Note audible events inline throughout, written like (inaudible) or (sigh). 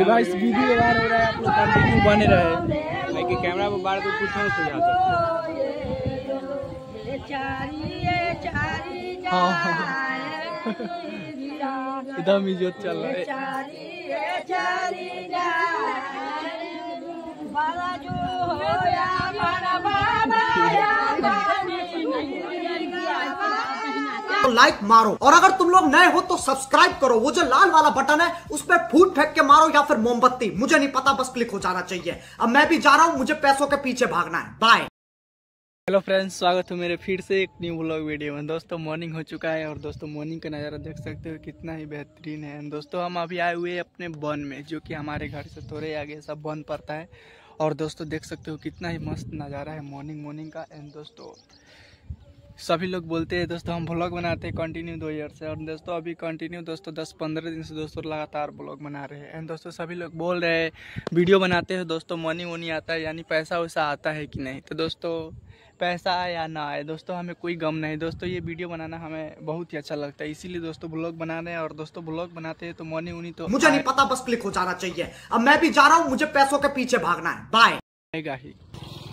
तो guys video बार हो रहा है आप लोग कंटिन्यू बने रहे। लेकिन कैमरा में बार तो कुछ नहीं सुझा सकते। हाँ। (laughs) एकदम इज़्ज़त चल रहा है। लाइक मारो। और अगर तुम लोग नए हो तो सब्सक्राइब करो। वो जो लाल वाला बटन है उस पर फूट फेंक के मारो या फिर मोमबत्ती। मुझे नहीं पता, बस क्लिक हो जाना चाहिए। अब मैं भी जा रहा हूँ, मुझे पैसों के पीछे भागना है। बाय हेलो फ्रेंड्स, स्वागत है मेरे फिर से एक न्यू ब्लॉग वीडियो में। दोस्तों मॉर्निंग हो चुका है और दोस्तों मॉर्निंग का नज़ारा देख सकते हो, कितना ही बेहतरीन है। दोस्तों, हम अभी आए हुए हैं अपने वन में, जो कि हमारे घर से थोड़े आगे सब वन पड़ता है। और दोस्तों, देख सकते हो कितना ही मस्त नज़ारा है मॉर्निंग मॉर्निंग का। एंड दोस्तों सभी लोग बोलते हैं दोस्तों हम ब्लॉग बनाते हैं कंटिन्यू दो ईयर से। और दोस्तों अभी कंटिन्यू दोस्तों दस पंद्रह दिन से दोस्तों लगातार ब्लॉग बना रहे हैं। एंड दोस्तों सभी लोग बोल रहे हैं वीडियो बनाते हैं दोस्तों मनी वनी आता है यानी पैसा वैसा आता है कि नहीं? तो दोस्तों पैसा आए या ना आए दोस्तों हमें कोई गम नहीं। दोस्तों ये वीडियो बनाना हमें बहुत ही अच्छा लगता है। इसीलिए दोस्तों ब्लॉग बना रहे हैं और दोस्तों ब्लॉग बनाते हैं तो मनी उनी तो मुझे नहीं पता बस क्लिक हो जाना चाहिए। अब मैं भी जा रहा हूँ मुझे पैसों के पीछे भागना है। बाय ही।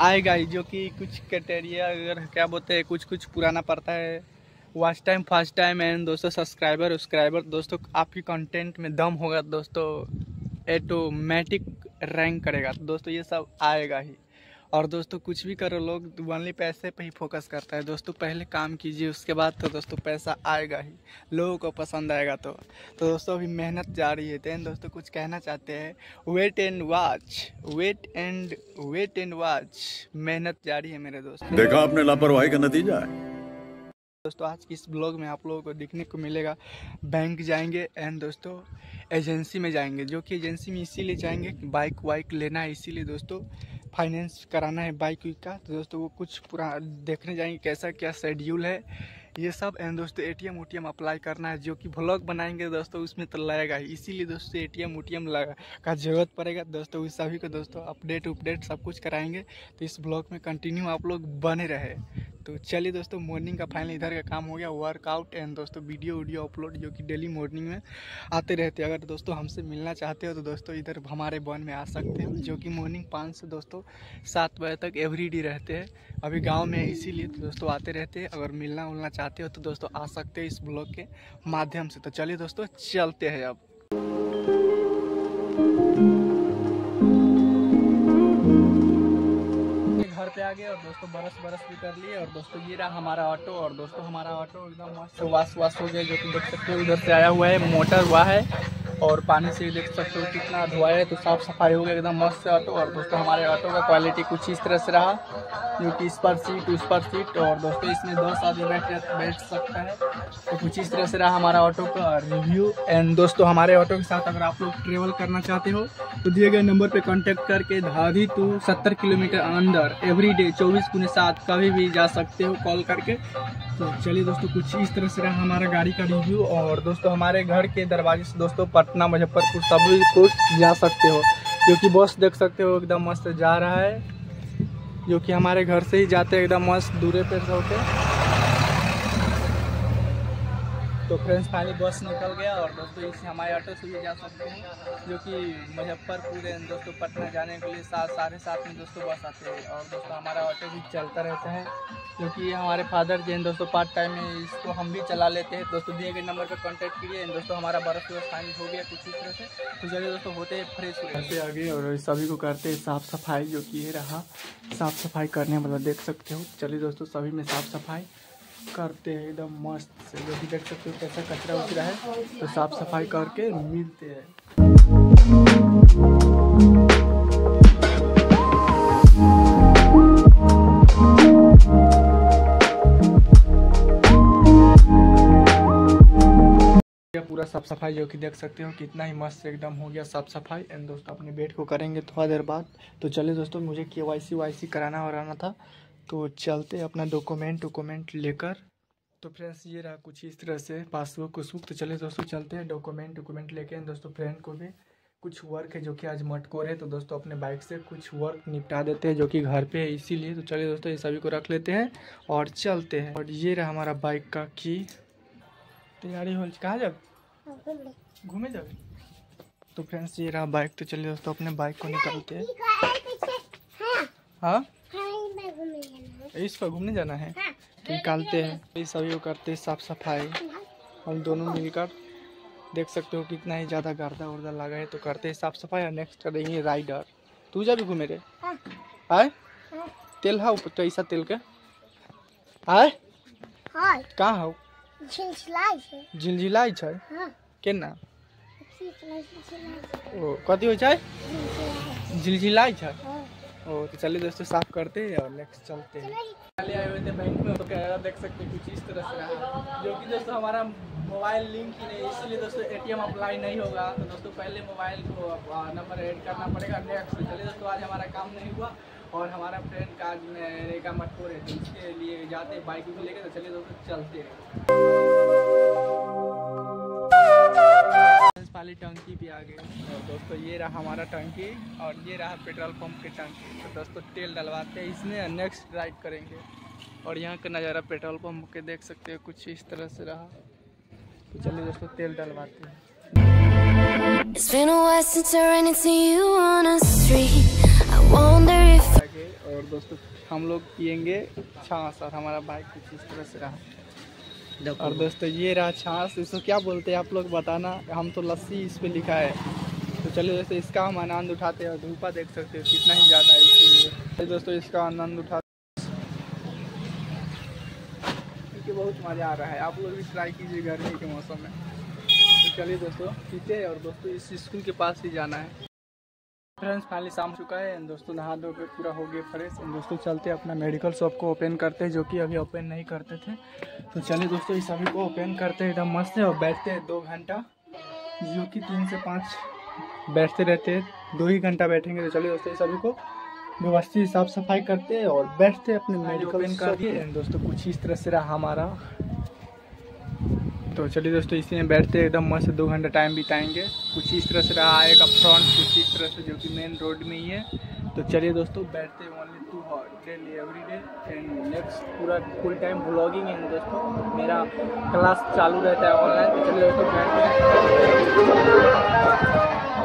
आएगा ही, जो कि कुछ क्राइटेरिया अगर क्या बोलते हैं कुछ कुछ पुराना पड़ता है। Watch time first time and दोस्तों सब्सक्राइबर उब्सक्राइबर दोस्तों आपकी कंटेंट में दम होगा, दोस्तों। एटोमेटिक रैंक करेगा, दोस्तों ये सब आएगा ही। और दोस्तों कुछ भी करो लोग ओनली पैसे पे ही फोकस करता है। दोस्तों पहले काम कीजिए उसके बाद तो दोस्तों पैसा आएगा ही। लोगों को पसंद आएगा तो। तो दोस्तों अभी मेहनत जा रही है। देन दोस्तों कुछ कहना चाहते हैं। Wait and watch wait and wait and watch मेहनत जारी है मेरे दोस्त। देखा आपने लापरवाही का नतीजा है। दोस्तों आज की इस ब्लॉग में आप लोगों को देखने को मिलेगा। बैंक जाएँगे एंड दोस्तों एजेंसी में जाएँगे। जो कि एजेंसी में इसीलिए जाएँगे बाइक वाइक लेना है इसीलिए दोस्तों। फाइनेंस कराना है बाइक का तो दोस्तों वो कुछ पूरा देखने जाएँगे कैसा क्या शेड्यूल है। ये सब एंड दोस्तों एटीएम टी अप्लाई करना है, जो कि ब्लॉग बनाएँगे दोस्तों, उसमें तो लगेगा। ही इसीलिए दोस्तों एटीएम टी लगा, का ज़रूरत पड़ेगा दोस्तों, उस सभी को दोस्तों अपडेट उपडेट सब कुछ कराएँगे तो इस ब्लॉग में कंटिन्यू आप लोग बने रहे। तो चलिए दोस्तों मॉर्निंग का फाइनल इधर का काम हो गया वर्कआउट एंड दोस्तों वीडियो वीडियो अपलोड जो कि डेली मॉर्निंग में आते रहते हैं। अगर दोस्तों हमसे मिलना चाहते हो तो दोस्तों इधर हमारे वन में आ सकते हैं, जो कि मॉर्निंग पाँच से दोस्तों सात बजे तक एवरी डे रहते हैं। अभी गाँव में इसीलिए तो दोस्तों आते रहते हैं, अगर मिलना उलना चाहते हो तो दोस्तों आ सकते हैं इस ब्लॉग के माध्यम से। तो चलिए दोस्तों, चलते हैं अब। घर पे आ गए और दोस्तों बरस बरस भी कर लिए और दोस्तों ये रहा हमारा ऑटो और दोस्तों हमारा ऑटो एकदम मस्त वाश वाश हो गया जो कि देख सकते हो उधर से आया हुआ है, मोटर हुआ है। और पानी से देख सकते हो कितना धुआ है तो साफ़ सफ़ाई हो गया एकदम मस्त से ऑटो। और दोस्तों, हमारे ऑटो का क्वालिटी कुछ इस तरह से रहा, जो कि इस पर सीट उस पर सीट और दोस्तों, इसमें दस आदमी बैठ बैठ सकता है तो कुछ इस तरह से रहा हमारा ऑटो का रिव्यू एंड दोस्तों, हमारे ऑटो के साथ अगर आप लोग ट्रेवल करना चाहते हो तो दिए गए नंबर पर कांटेक्ट करके धाधी टू सत्तर किलोमीटर अंदर एवरी डे चौबीस गुने सात कभी भी जा सकते हो कॉल करके। तो चलिए दोस्तों, कुछ इस तरह से रहा हमारा गाड़ी का रिव्यू और दोस्तों, हमारे घर के दरवाजे से दोस्तों पटना मुजफ्फरपुर सभी को जा सकते हो। जो कि बस देख सकते हो, एकदम मस्त जा रहा है। जो कि हमारे घर से ही जाते एकदम मस्त दूरे पे होके। तो फ्रेंड्स फाइनली बस निकल गया और दोस्तों इसे हमारे ऑटो से भी जा सकते हैं, जो कि मुजफ्फरपुर दोस्तों पटना जाने के लिए सात, साढ़े सात में दोस्तों बस आते हैं और दोस्तों हमारा ऑटो भी चलता रहता है क्योंकि हमारे फादर जो दोस्तों पार्ट टाइम में इसको हम भी चला लेते हैं। दोस्तों दिए गए नंबर पर कॉन्टैक्ट कीजिए दोस्तों हमारा बर्फ़ वर्ष फाइनल हो गया कुछ इस तरह से। तो चलिए दोस्तों होते हैं फ्रेश हो आगे और सभी को करते हैं साफ़ सफ़ाई, जो कि ये रहा। साफ़ सफ़ाई करने मतलब देख सकते हो। चलिए दोस्तों सभी में साफ़ सफ़ाई। करते हैं, एकदम मस्त से। जो कि देख सकते हो, कैसा कचरा उचरा है तो साफ़ सफ़ाई करके मिलते हैं। पूरा साफ़ सफ़ाई जो कि देख सकते हो, कितना ही मस्त एकदम हो गया साफ़ सफ़ाई। एंड दोस्तों, अपने बेड को करेंगे थोड़ा देर बाद। तो चले दोस्तों, मुझे के वाई सी वाई सी कराना वराना था। तो चलते अपना डॉक्यूमेंट वॉक्यूमेंट लेकर। तो फ्रेंड्स ये रहा कुछ इस तरह से पासबुक उसबुक तो चले। दोस्तों चलते हैं डॉक्यूमेंट डॉक्यूमेंट लेके दोस्तों फ्रेंड को भी। कुछ वर्क है जो कि आज मटकोर है तो दोस्तों अपने बाइक से कुछ वर्क निपटा देते हैं जो कि घर पे है इसीलिए। तो चलिए दोस्तों ये सभी को रख लेते हैं और चलते हैं। और ये रहा हमारा बाइक का की तैयारी हो कहाँ जब घूमे जब तो फ्रेंड्स ये रहा बाइक तो चलिए दोस्तों अपने बाइक को निकालते हैं। हाँ? इस पर घूमने जाना है। तो निकालते हैं। ये सभी को करते हैं साफ़ सफ़ाई। हम दोनों मिलकर देख सकते हो कितना ही ज़्यादा गर्दा उर्दा लगा है। तो करते हैं साफ़ सफ़ाई और नेक्स्ट करेंगे राइडर तू जा भी घूमे रे आय तेल हाउ पैसा तेल के। हाय। कहाँ हाउ झिलझिलाई छै? हाँ। केना ओ कथी छै? छै झिलझिलाई छै? हाँ। ओ तो चलिए दोस्तों, साफ़ करते हैं और नेक्स्ट चलते हैं। पहले आए हुए थे बैंक में तो कैमरा देख सकते हैं कुछ इस तरह से रहा। जो कि दोस्तों, हमारा मोबाइल लिंक ही नहीं, इसीलिए दोस्तों एटीएम अप्लाई नहीं होगा। तो दोस्तों, पहले मोबाइल को नंबर ऐड करना पड़ेगा नेक्स्ट तो चलिए दोस्तों, आज हमारा काम नहीं हुआ और हमारा फ्रेंड का रेखा मटकोर है तो उसके लिए जाते बाइक को लेकर तो चलिए दोस्तों, चलते हैं। वाली टंकी भी आ गई। और दोस्तों ये रहा हमारा टंकी और ये रहा पेट्रोल पंप की टंकी। तो दोस्तों तेल डलवाते हैं इसमें नेक्स्ट ड्राइव करेंगे। और यहाँ का नज़ारा पेट्रोल पंप के देख सकते हो कुछ इस तरह से रहा। तो चलिए दोस्तों तेल डलवाते हैं। It's been a while since I ran into you on a street. I wonder if आगे और दोस्तों हम लोग पियेंगे छाछ और हमारा बाइक कुछ इस तरह से रहा। और दोस्तों, ये रहा छाछ। इसको क्या बोलते हैं आप लोग बताना। हम तो लस्सी इस पर लिखा है। तो चलिए दोस्तों इसका हम आनंद उठाते हैं और धूपा देख सकते हो, कितना ही ज़्यादा है इसीलिए तो दोस्तों, इसका आनंद उठाते क्योंकि बहुत मज़ा आ रहा है। आप लोग भी ट्राई कीजिए गर्मी के मौसम में। तो चलिए दोस्तों, पीते हैं और दोस्तों, इस स्कूल के पास ही जाना है। फ्रेंड्स फाइनली शाम चुका है एंड दोस्तों नहा धो के पूरा हो गया फ्रेश एंड दोस्तों चलते हैं अपना मेडिकल शॉप को ओपन करते हैं जो कि अभी ओपन नहीं करते थे। तो चलिए दोस्तों इस सभी को ओपन करते हैं। एकदम मस्त है और बैठते हैं दो घंटा जो कि तीन से पाँच बैठते रहते हैं। दो ही घंटा बैठेंगे तो चलिए दोस्तों इस सभी को व्यवस्थित साफ़ सफ़ाई करते हैं और बैठते हैं अपने मेडिकल ओपन कर दिए। दोस्तों कुछ इस तरह से रहा हमारा तो चलिए दोस्तों, इसी में बैठते एकदम मस्त दो घंटा टाइम बिताएँगे। कुछ इस तरह से रहा आएगा फ्रंट कुछ इस तरह से जो कि मेन रोड में ही है। तो चलिए दोस्तों, बैठते only to daily every day and next पूरा फुल टाइम ब्लॉगिंग है दोस्तों। मेरा क्लास चालू रहता है ऑनलाइन तो चलिए दोस्तों, बैठते हैं।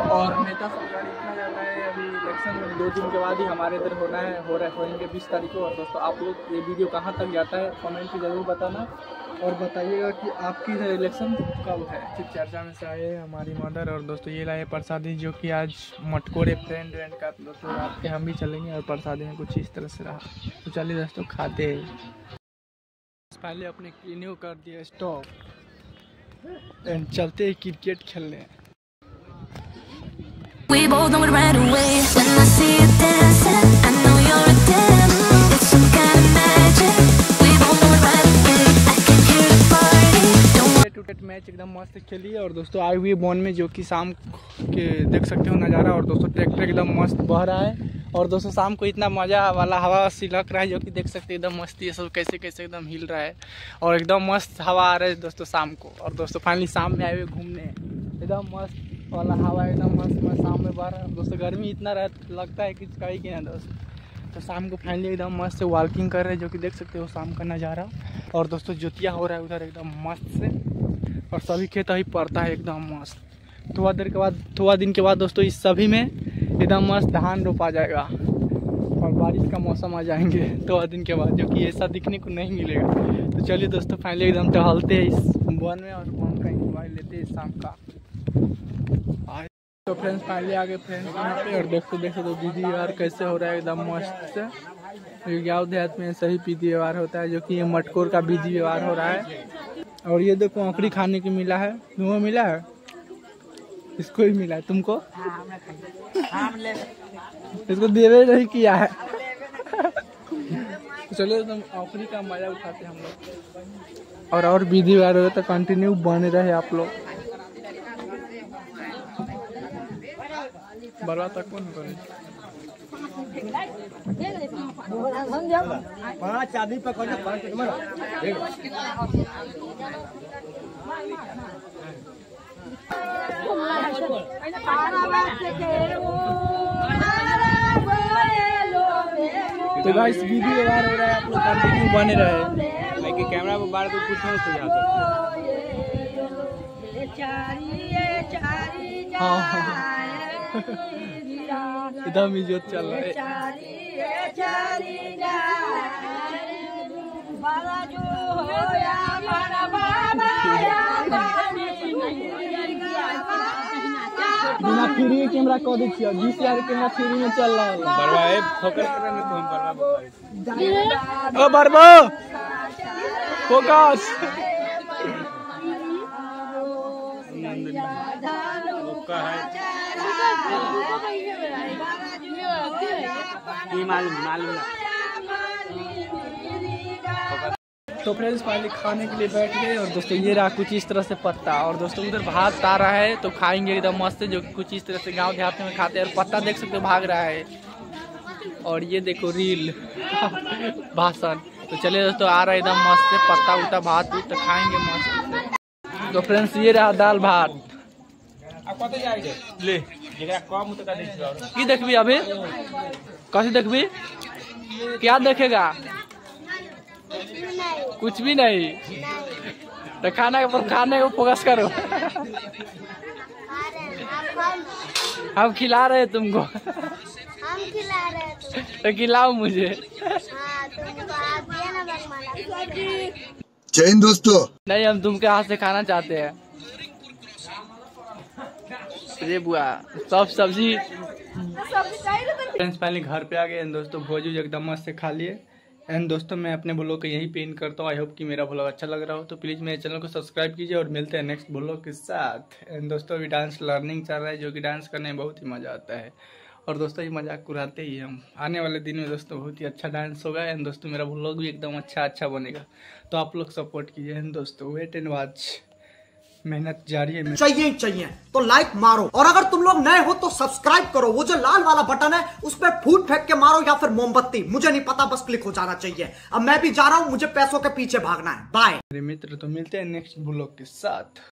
और नेता इलेक्शन दो दिन के बाद ही हमारे इधर होना है, हो रहा है, होएँगे बीस तारीख को। और दोस्तों, आप लोग ये वीडियो कहाँ तक जाता है, कमेंट की ज़रूर बताना। और बताइएगा कि आपकी इधर इलेक्शन कब है? फिर चर्चा में से आए हमारी मदर और दोस्तों, ये लाए प्रसादी जो कि आज मटकोरे फ्रेंड व्रेंड का, दोस्तों, रात के हम भी चलेंगे, और प्रसादी में कुछ इस तरह से रहा। तो चलिए दोस्तों, खाते पहले अपने क्लिनिक कर दिया स्टॉप एंड चलते क्रिकेट खेलने। Don't मैच एकदम मस्त खेली और दोस्तों आई हुई बॉन में जो कि शाम के देख सकते हो नज़ारा और दोस्तों ट्रैक्टर एकदम मस्त बह रहा है। और दोस्तों, शाम को इतना मज़ा वाला हवा सिलक रहा है जो कि देख सकते हैं एकदम मस्ती है, सब कैसे कैसे एकदम हिल रहा है। और एकदम मस्त हवा आ रहा है दोस्तों शाम को। और दोस्तों फाइनली शाम में आए हुए घूमने। एकदम मस्त। वाला हवा एकदम मस्त मस्त शाम में बह रहा है दोस्तों, गर्मी इतना रह लगता है कि कहीं कि ना दोस्त। तो शाम को फाइनली एकदम मस्त से वॉकिंग कर रहे हैं, जो कि देख सकते हो शाम का नज़ारा। और दोस्तों, जोतिया हो रहा है उधर एकदम मस्त से। और सभी खेत अभी पड़ता है एकदम मस्त। थोड़ा देर के बाद थोड़ा दिन के बाद, दोस्तों, इस सभी में एकदम मस्त धान रोपा जाएगा। और बारिश का मौसम आ जाएँगे (laughs) थोड़ा दिन के बाद, जो कि ऐसा दिखने को नहीं मिलेगा। तो चलिए, दोस्तों फाइनली एकदम टहलते हैं इस वन में और वन का इंजॉय लेते हैं शाम का। तो फ्रेंड्स फाइनली आ गए फ्रेंड्स यहाँ पे और देखते देखते तो विधि व्यवहार कैसे हो रहा है, एकदम मस्त से। गाँव देहात में सही विधि व्यवहार होता है, जो कि ये मटकोर का विधि व्यवहार हो रहा है। और ये देखो, आंकड़ी खाने की मिला है। तुम्हें मिला है? इसको ही मिला है। तुमको? इसको देवे नहीं किया है। तो चलिए तुम आखिरी का मज़ा उठाते हैं हम लोग। और और विधि व्यवहार हो तो कंटिन्यू बने रहे आप लोग। बर्बाद तक कौन करे पाँच आदमी पकड़ना पाँच तो गाइस विधि व्यवहार हो रहा है आप लोग कंटिन्यू बने रहे। कि कैमरा पर बार बार पूछना तो जा सकते। हाँ। चल रहा है। बिना फ्री कैमरा कह दी बीस हज़ार कैमरा फ्री में चल रहा है। बरवा ए फोकस कर ना तो हम बरवा ओ बरबो फोकस! तो फ्रेंड्स फाइनली खाने के लिए बैठ गए और दोस्तों, ये रहा कुछ इस तरह से पत्ता। और दोस्तों, उधर भात आ रहा है तो खाएँगे एकदम मस्त, जो कुछ इस तरह से गाँव देहात में खाते हैं। और पत्ता देख सकते हो, भाग रहा है। और ये देखो, रील। (laughs) भाषण। तो चलिए दोस्तों, आ रहा है एकदम मस्त पत्ता उत्ता भात उत तो खाएँगे मस्त। तो फ्रेंड्स ये रहा दाल भात। ले तो का दै छियो और की देखबी अभी? कैसे देखबी? क्या देखेगा? कुछ भी नहीं। तो खाना के ऊपर खाने को फोकस करो। हम खिला रहे हैं तुमको। हम खिला रहे हैं तो खिलाओ मुझे हाँ जय हिंद दोस्तों। नहीं हम तुमके हाथ से खाना चाहते हैं। ये बुआ सब सब्ज़ी। फ्रेंड्स फाइनली घर पे आ गए। एंड दोस्तों भोज एकदम मस्त से खा लिए। एंड दोस्तों मैं अपने ब्लॉग को यहीं पे इन करता हूँ। आई होप कि मेरा ब्लॉग अच्छा लग रहा हो। तो प्लीज़ मेरे चैनल को सब्सक्राइब कीजिए और मिलते हैं नेक्स्ट ब्लॉग के साथ। एंड दोस्तों अभी डांस लर्निंग चल रहा है जो कि डांस करने में बहुत ही मज़ा आता है। और दोस्तों ये मज़ाक उड़ाते ही हम। आने वाले दिन में दोस्तों बहुत ही अच्छा डांस होगा एंड दोस्तों मेरा ब्लॉग भी एकदम अच्छा अच्छा बनेगा। तो आप लोग सपोर्ट कीजिए एंड दोस्तों वेट एंड वॉच मेहनत जारी है चाहिए चाहिए। तो लाइक मारो। और अगर तुम लोग नए हो तो सब्सक्राइब करो। वो जो लाल वाला बटन है उस पर फूट फेंक के मारो या फिर मोमबत्ती। मुझे नहीं पता बस क्लिक हो जाना चाहिए। अब मैं भी जा रहा हूँ मुझे पैसों के पीछे भागना है। बाय मेरे मित्र तो मिलते हैं नेक्स्ट ब्लॉग के साथ।